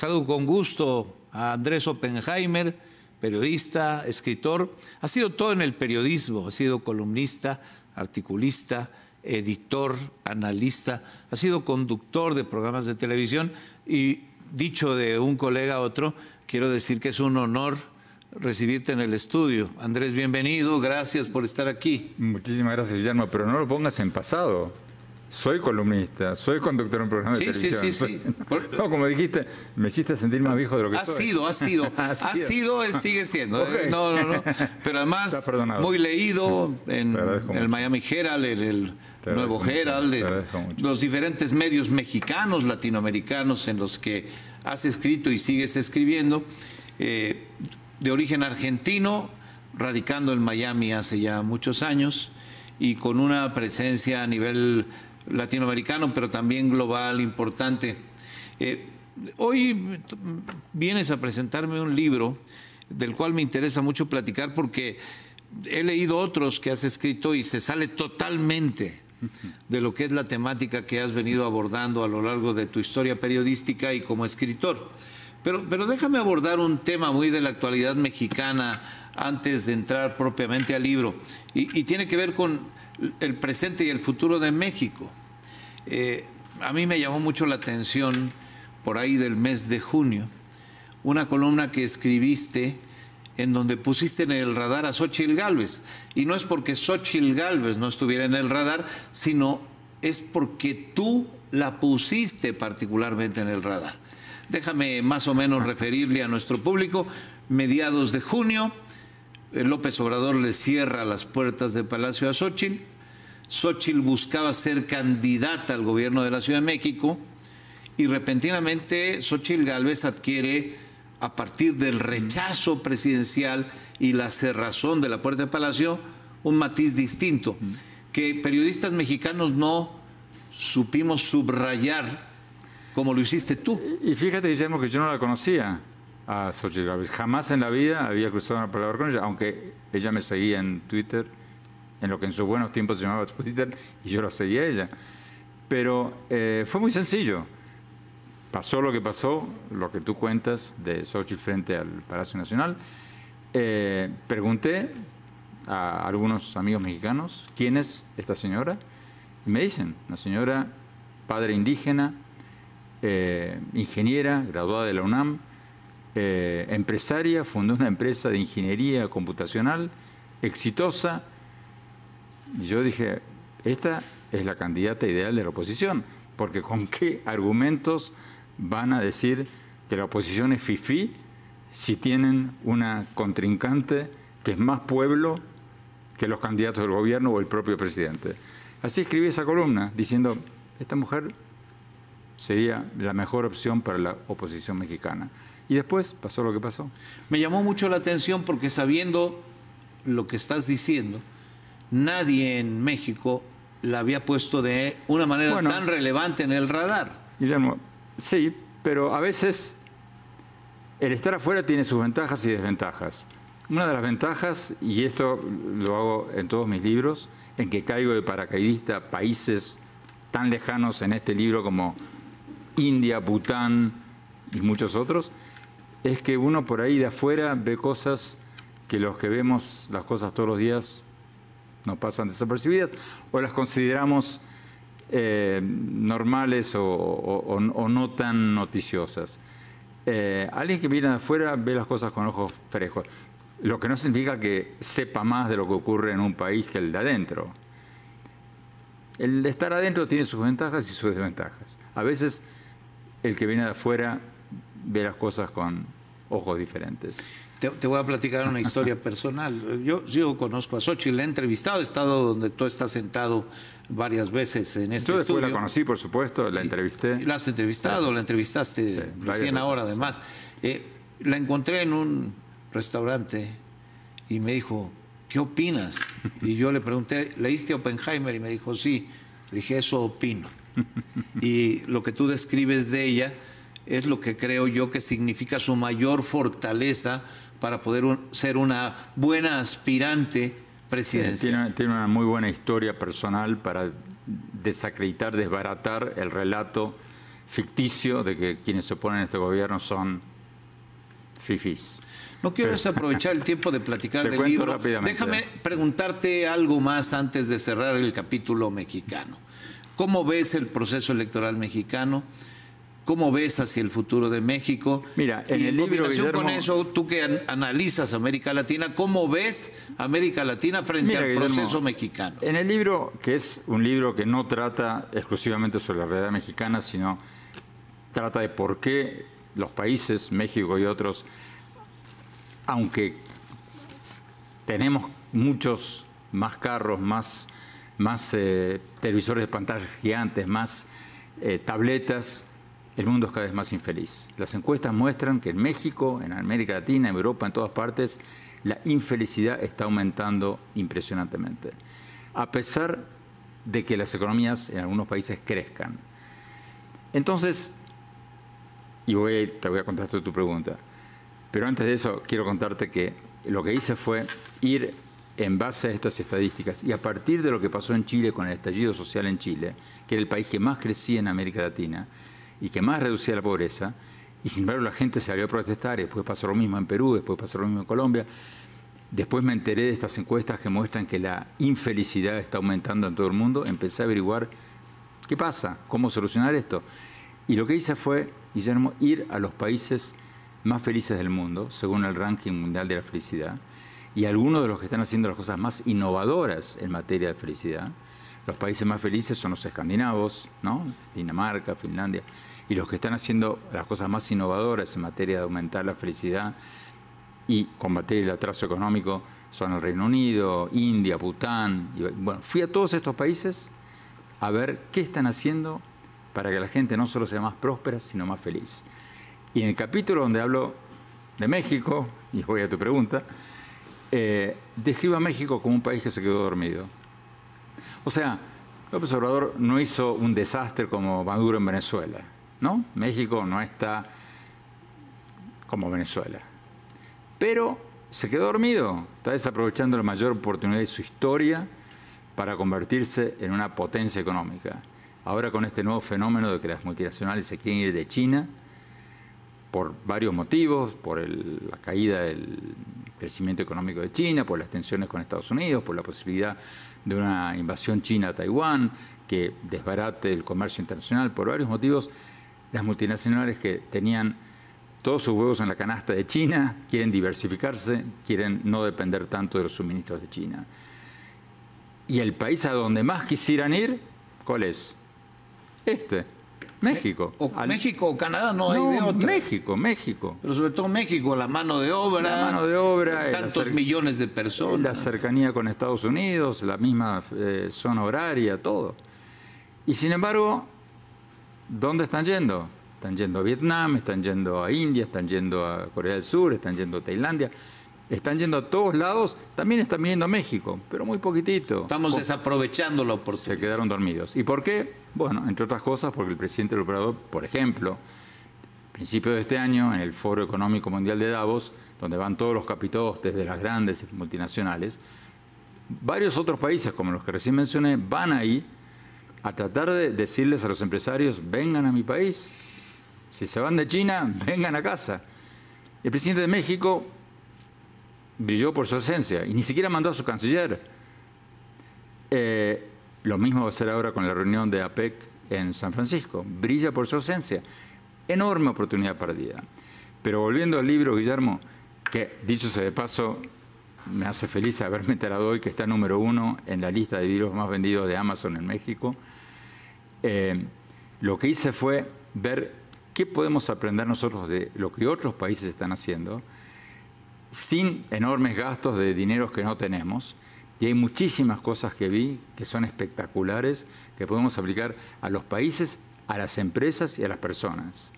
Saludo con gusto a Andrés Oppenheimer, periodista, escritor. Ha sido todo en el periodismo, ha sido columnista, articulista, editor, analista, ha sido conductor de programas de televisión y dicho de un colega a otro, quiero decir que es un honor recibirte en el estudio. Andrés, bienvenido, gracias por estar aquí. Muchísimas gracias, Guillermo, pero no lo pongas en pasado. Soy columnista, soy conductor de un programa de televisión. Sí, sí, sí. No, como dijiste, me hiciste sentir más viejo de lo que ha Sido, ha sido, ha sido. sigue siendo. ¿eh? No, no, no. Pero además, muy leído en el Miami Herald, en el Nuevo Herald, los diferentes medios mexicanos, latinoamericanos en los que has escrito y sigues escribiendo. Eh, de origen argentino, radicando en Miami hace ya muchos años y con una presencia a nivel latinoamericano, pero también global importante. Eh, hoy vienes a presentarme un libro del cual me interesa mucho platicar porque he leído otros que has escrito y se sale totalmente de lo que es la temática que has venido abordando a lo largo de tu historia periodística y como escritor. Pero, pero déjame abordar un tema muy de la actualidad mexicana antes de entrar propiamente al libro, y tiene que ver con el presente y el futuro de México. Eh, a mí me llamó mucho la atención por ahí del mes de junio, una columna que escribiste en donde pusiste en el radar a Xochitl Galvez. Y no es porque Xochitl Galvez no estuviera en el radar, sino es porque tú la pusiste particularmente en el radar. Déjame más o menos referirle a nuestro público. Mediados de junio, eh, López Obrador le cierra las puertas del Palacio a Xochitl Xochitl buscaba ser candidata al gobierno de la Ciudad de México y repentinamente Xochitl Gálvez adquiere, a partir del rechazo presidencial y la cerrazón de la puerta del Palacio, un matiz distinto, que periodistas mexicanos no supimos subrayar como lo hiciste tú. Y fíjate, Guillermo, que yo no la conocía a Xochitl Gálvez. Jamás en la vida había cruzado una palabra con ella, aunque ella me seguía en Twitter en lo que en sus buenos tiempos se llamaba Twitter, y yo lo seguía ella. Pero eh, fue muy sencillo. Pasó lo que pasó, lo que tú cuentas de Xochitl frente al Palacio Nacional. Eh, pregunté a algunos amigos mexicanos quién es esta señora, y me dicen, una señora padre indígena, eh, ingeniera, graduada de la UNAM, empresaria, fundó una empresa de ingeniería computacional, exitosa, yo dije, esta es la candidata ideal de la oposición, porque con qué argumentos van a decir que la oposición es FIFI si tienen una contrincante que es más pueblo que los candidatos del gobierno o el propio presidente. Así escribí esa columna diciendo, esta mujer sería la mejor opción para la oposición mexicana. Y después pasó lo que pasó. Me llamó mucho la atención porque sabiendo lo que estás diciendo, nadie en México la había puesto de una manera tan relevante en el radar. Guillermo, sí, pero a veces el estar afuera tiene sus ventajas y desventajas. Una de las ventajas, y esto lo hago en todos mis libros, en que caigo de paracaidista a países tan lejanos en este libro como India, Bután y muchos otros, es que uno por ahí de afuera ve cosas que los que vemos las cosas todos los días no pasan desapercibidas o las consideramos eh, normales o, no tan noticiosas. Eh, alguien que viene de afuera ve las cosas con ojos frescos, lo que no significa que sepa más de lo que ocurre en un país que el de adentro. El de estar adentro tiene sus ventajas y sus desventajas. A veces el que viene de afuera ve las cosas con ojos diferentes. Te, voy a platicar una historia personal. Yo, yo conozco a Xochitl, la he entrevistado, he estado donde tú estás sentado varias veces en este Yo después la conocí, por supuesto, la entrevisté. La has entrevistado, la entrevistaste recién ahora además. Eh, la encontré en un restaurante y me dijo, ¿qué opinas? Y yo le pregunté, ¿leíste Oppenheimer? Y me dijo, sí. Le dije, eso opino. Y lo que tú describes de ella es lo que creo yo que significa su mayor fortaleza para poder ser una buena aspirante presidencial. tiene, una muy buena historia personal para desacreditar, desbaratar el relato ficticio de que quienes se oponen a este gobierno son fifís. No quiero desaprovechar el tiempo de platicar del libro. Déjame preguntarte algo más antes de cerrar el capítulo mexicano. ¿Cómo ves el proceso electoral mexicano? ¿Cómo ves hacia el futuro de México? Mira, en el libro con eso, tú que analizas América Latina, ¿cómo ves América Latina frente al proceso mexicano? En el libro, que es un libro que no trata exclusivamente sobre la realidad mexicana, sino trata de por qué los países, México y otros, aunque tenemos muchos más carros, más, más eh, televisores de pantallas gigantes, más eh, tabletas, el mundo es cada vez más infeliz. Las encuestas muestran que en México, en América Latina, en Europa, en todas partes, la infelicidad está aumentando impresionantemente. A pesar de que las economías en algunos países crezcan. Entonces, y voy, te voy a contestar tu pregunta, pero antes de eso quiero contarte que lo que hice fue ir en base a estas estadísticas y a partir de lo que pasó en Chile con el estallido social en Chile, que era el país que más crecía en América Latina, y que más reducía la pobreza, y sin embargo la gente salió a protestar, después pasó lo mismo en Perú, después pasó lo mismo en Colombia. Después me enteré de estas encuestas que muestran que la infelicidad está aumentando en todo el mundo. Empecé a averiguar qué pasa, cómo solucionar esto. Y lo que hice fue, Guillermo, ir a los países más felices del mundo, según el ranking mundial de la felicidad, y algunos de los que están haciendo las cosas más innovadoras en materia de felicidad. Los países más felices son los escandinavos, ¿no? Dinamarca, Finlandia y los que están haciendo las cosas más innovadoras en materia de aumentar la felicidad y combatir el atraso económico son el Reino Unido, India, Bután. Y, bueno, fui a todos estos países a ver qué están haciendo para que la gente no solo sea más próspera, sino más feliz. Y en el capítulo donde hablo de México, y voy a tu pregunta, eh, describo a México como un país que se quedó dormido. O sea, López Obrador no hizo un desastre como Maduro en Venezuela. ¿no? México no está como Venezuela. Pero se quedó dormido, está desaprovechando la mayor oportunidad de su historia para convertirse en una potencia económica. Ahora con este nuevo fenómeno de que las multinacionales se quieren ir de China, por varios motivos, por la caída del crecimiento económico de China, por las tensiones con Estados Unidos, por la posibilidad de una invasión china a Taiwán, que desbarate el comercio internacional, por varios motivos, las multinacionales que tenían todos sus huevos en la canasta de China, quieren diversificarse, quieren no depender tanto de los suministros de China. Y el país a donde más quisieran ir, ¿cuál es? Este, México. O México o Canadá no, hay de otro. México, México. Pero sobre todo México, la mano de obra. La mano de obra. Tantos millones de personas. La cercanía con Estados Unidos, la misma eh, zona horaria, todo. Y sin embargo, ¿Dónde están yendo? Están yendo a Vietnam, están yendo a India, están yendo a Corea del Sur, están yendo a Tailandia, están yendo a todos lados, también están viniendo a México, pero muy poquitito. Estamos desaprovechando la oportunidad. Se quedaron dormidos. ¿Y por qué? Bueno, entre otras cosas, porque el presidente del operador, por ejemplo, principio de este año, en el Foro Económico Mundial de Davos, donde van todos los capitostes de las grandes multinacionales, varios otros países, como los que recién mencioné, van ahí a tratar de decirles a los empresarios, vengan a mi país, si se van de China, vengan a casa. El presidente de México brilló por su ausencia y ni siquiera mandó a su canciller. Eh, lo mismo va a ser ahora con la reunión de APEC en San Francisco. Brilla por su ausencia. Enorme oportunidad perdida. Pero volviendo al libro, Guillermo, que dicho sea de paso, me hace feliz haberme enterado hoy que está número uno en la lista de libros más vendidos de Amazon en México. Eh, lo que hice fue ver qué podemos aprender nosotros de lo que otros países están haciendo sin enormes gastos de dineros que no tenemos. Y hay muchísimas cosas que vi que son espectaculares, que podemos aplicar a los países, a las empresas y a las personas.